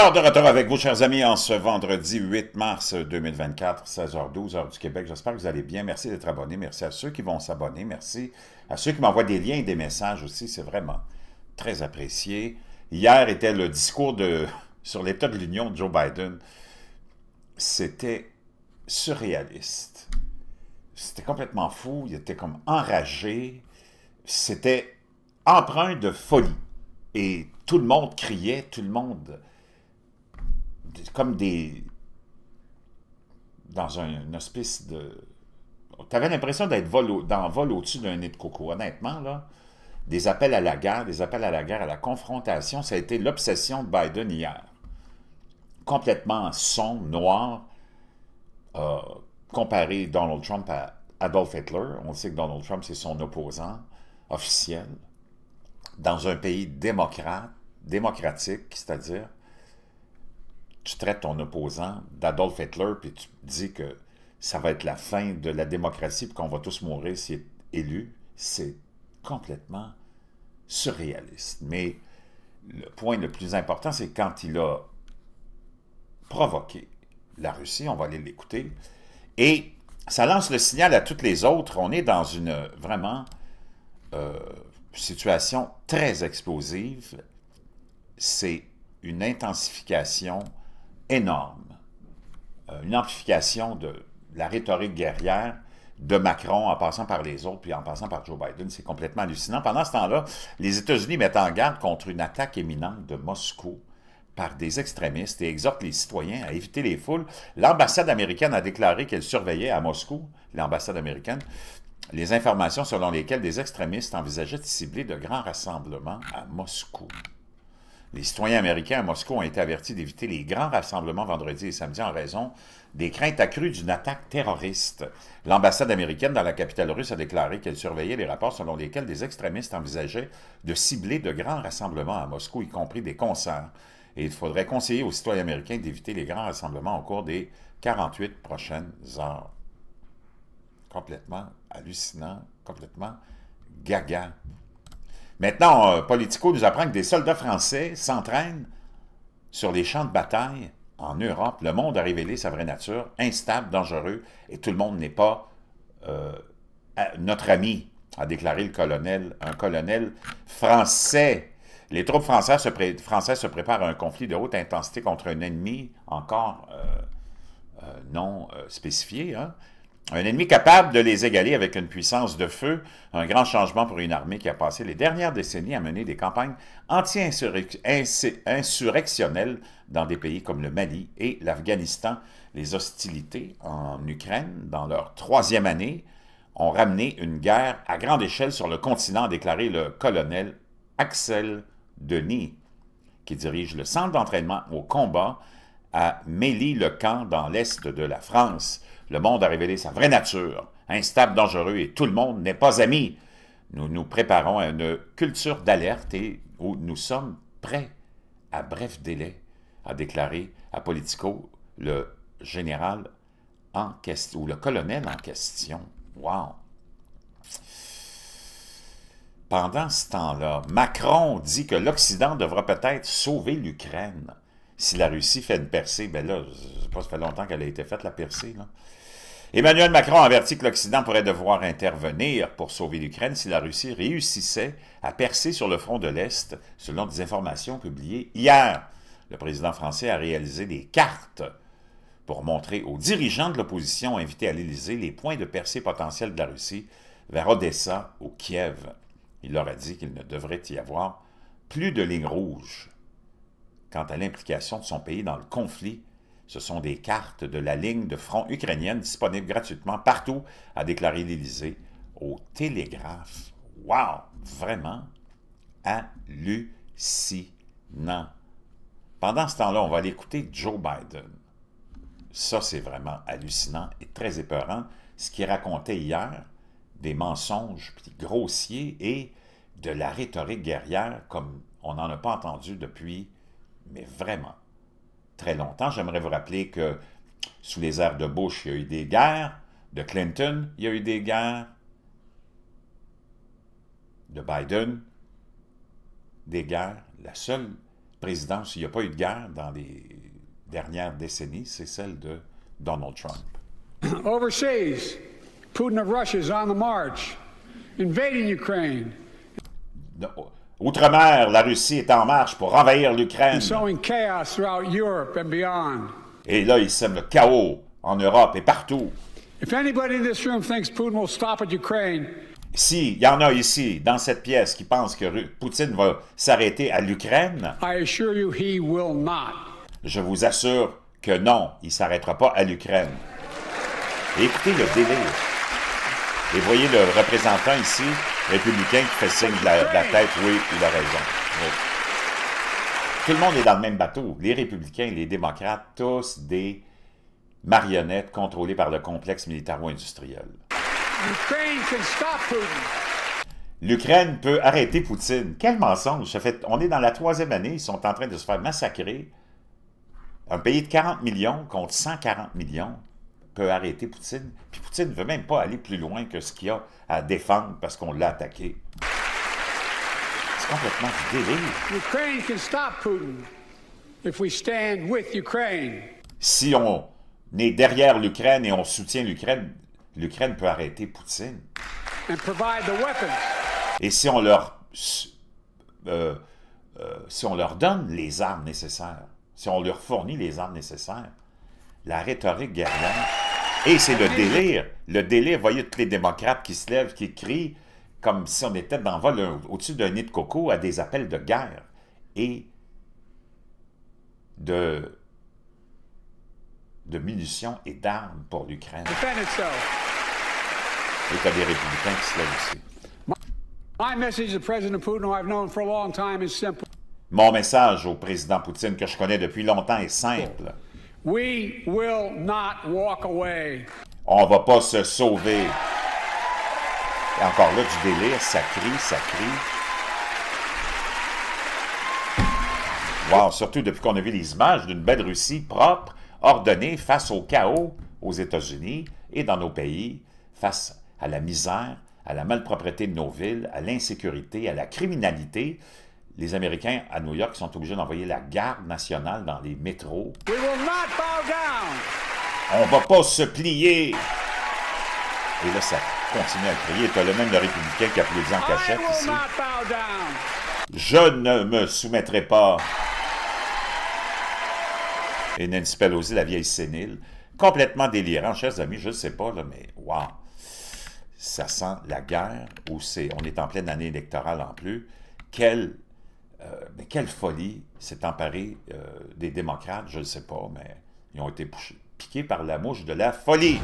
Alors, de retour avec vous, chers amis, en ce vendredi 8 mars 2024, 16h12, heure du Québec. J'espère que vous allez bien. Merci d'être abonné. Merci à ceux qui vont s'abonner. Merci à ceux qui m'envoient des liens et des messages aussi. C'est vraiment très apprécié. Hier était le discours de, sur l'état de l'Union de Joe Biden. C'était surréaliste. C'était complètement fou. Il était comme enragé. C'était empreint de folie. Et tout le monde criait, tout le monde comme des... dans un, une espèce de... Tu avais l'impression d'être vol dans vol au-dessus d'un nid de coco. Honnêtement, là, des appels à la guerre, des appels à la guerre, à la confrontation, ça a été l'obsession de Biden hier. Complètement sombre, noir, euh, comparé Donald Trump à Adolf Hitler. On sait que Donald Trump, c'est son opposant officiel. Dans un pays démocrate, démocratique, c'est-à-dire tu traites ton opposant d'Adolf Hitler, puis tu dis que ça va être la fin de la démocratie, puis qu'on va tous mourir s'il est élu, c'est complètement surréaliste. Mais le point le plus important, c'est quand il a provoqué la Russie, on va aller l'écouter, et ça lance le signal à toutes les autres. On est dans une vraiment euh, situation très explosive. C'est une intensification énorme. Euh, une amplification de la rhétorique guerrière de Macron en passant par les autres, puis en passant par Joe Biden. C'est complètement hallucinant. Pendant ce temps-là, les États-Unis mettent en garde contre une attaque éminente de Moscou par des extrémistes et exhortent les citoyens à éviter les foules. L'ambassade américaine a déclaré qu'elle surveillait à Moscou, l'ambassade américaine, les informations selon lesquelles des extrémistes envisageaient de cibler de grands rassemblements à Moscou. Les citoyens américains à Moscou ont été avertis d'éviter les grands rassemblements vendredi et samedi en raison des craintes accrues d'une attaque terroriste. L'ambassade américaine dans la capitale russe a déclaré qu'elle surveillait les rapports selon lesquels des extrémistes envisageaient de cibler de grands rassemblements à Moscou, y compris des concerts. Et il faudrait conseiller aux citoyens américains d'éviter les grands rassemblements au cours des 48 prochaines heures. Complètement hallucinant, complètement gaga. Maintenant, euh, Politico nous apprend que des soldats français s'entraînent sur les champs de bataille en Europe. Le monde a révélé sa vraie nature, instable, dangereux, et tout le monde n'est pas euh, notre ami, a déclaré le colonel, un colonel français. Les troupes françaises se, préparent à un conflit de haute intensité contre un ennemi encore euh, non spécifié. Hein? Un ennemi capable de les égaler avec une puissance de feu, un grand changement pour une armée qui a passé les dernières décennies à mener des campagnes anti-insurrectionnelles dans des pays comme le Mali et l'Afghanistan. Les hostilités en Ukraine, dans leur troisième année, ont ramené une guerre à grande échelle sur le continent, a déclaré le colonel Axel Denis, qui dirige le centre d'entraînement au combat à Mély-le-Camp dans l'est de la France. Le monde a révélé sa vraie nature, instable, dangereux, et tout le monde n'est pas ami. Nous nous préparons à une culture d'alerte et où nous sommes prêts à bref délai, a déclaré à Politico le général en question, ou le colonel en question. Wow! Pendant ce temps-là, Macron dit que l'Occident devra peut-être sauver l'Ukraine. Si la Russie fait une percée, ben là, je sais pas, ça fait longtemps qu'elle a été faite, la percée. Emmanuel Macron a averti que l'Occident pourrait devoir intervenir pour sauver l'Ukraine si la Russie réussissait à percer sur le front de l'Est, selon des informations publiées hier. Le président français a réalisé des cartes pour montrer aux dirigeants de l'opposition invités à l'Élysée les points de percée potentiels de la Russie vers Odessa ou Kiev. Il leur a dit qu'il ne devrait y avoir plus de lignes rouges quant à l'implication de son pays dans le conflit ce sont des cartes de la ligne de front ukrainienne disponibles gratuitement partout, a déclaré l'Élysée au Télégraphe. Wow! Vraiment hallucinant. Pendant ce temps-là, on va aller écouter Joe Biden. Ça, c'est vraiment hallucinant et très épeurant. Ce qu'il racontait hier, des mensonges grossiers et de la rhétorique guerrière comme on n'en a pas entendu depuis, mais vraiment très longtemps. J'aimerais vous rappeler que sous les airs de Bush, il y a eu des guerres. De Clinton, il y a eu des guerres. De Biden, des guerres. La seule présidence où il n'y a pas eu de guerre dans les dernières décennies, c'est celle de Donald Trump. Overseas, Putin of Russia is on the march, invading Ukraine. Outre-mer, la Russie est en marche pour envahir l'Ukraine. Et là, il sème le chaos en Europe et partout. S'il y en a ici, dans cette pièce, qui pensent que Poutine va s'arrêter à l'Ukraine, je vous assure que non, il ne s'arrêtera pas à l'Ukraine. Écoutez le délire. Et voyez le représentant ici, républicain, qui fait signe de la, tête, oui, il a raison. Tout le monde est dans le même bateau. Les républicains, les démocrates, tous des marionnettes contrôlées par le complexe militaro-industriel. L'Ukraine peut arrêter Poutine. Quel mensonge! fait, on est dans la troisième année, ils sont en train de se faire massacrer. Un pays de 40 millions contre 140 millions peut arrêter Poutine. Puis Poutine ne veut même pas aller plus loin que ce qu'il y a à défendre parce qu'on l'a attaqué. C'est complètement délire. Si on est derrière l'Ukraine et on soutient l'Ukraine, l'Ukraine peut arrêter Poutine. And provide the weapons. Et si on leur euh, euh, si on leur donne les armes nécessaires, si on leur fournit les armes nécessaires, la rhétorique guerrière, et c'est le délire, le délire, voyez tous les démocrates qui se lèvent, qui crient, comme si on était dans vol au-dessus d'un nid de coco à des appels de guerre et de, de munitions et d'armes pour l'Ukraine. Et tu as des républicains qui se lèvent aussi. Mon message au président Poutine, que je connais depuis longtemps, est simple. We will not walk away. On va pas se sauver. Et encore là, du délire, ça crie, ça crie. Wow, surtout depuis qu'on a vu les images d'une belle Russie propre, ordonnée face au chaos aux États-Unis et dans nos pays, face à la misère, à la malpropreté de nos villes, à l'insécurité, à la criminalité les Américains à New York sont obligés d'envoyer la garde nationale dans les métros. On va pas se plier. Et là, ça continue à crier. Tu as le même le républicain qui applaudit en cachette ici. Je ne me soumettrai pas. Et Nancy Pelosi, la vieille sénile, complètement délirant, chers amis, je ne sais pas, là, mais wow! Ça sent la guerre, ou c'est, on est en pleine année électorale en plus. Quelle euh, mais quelle folie s'est emparée euh, des démocrates, je ne sais pas, mais ils ont été piqués par la mouche de la folie.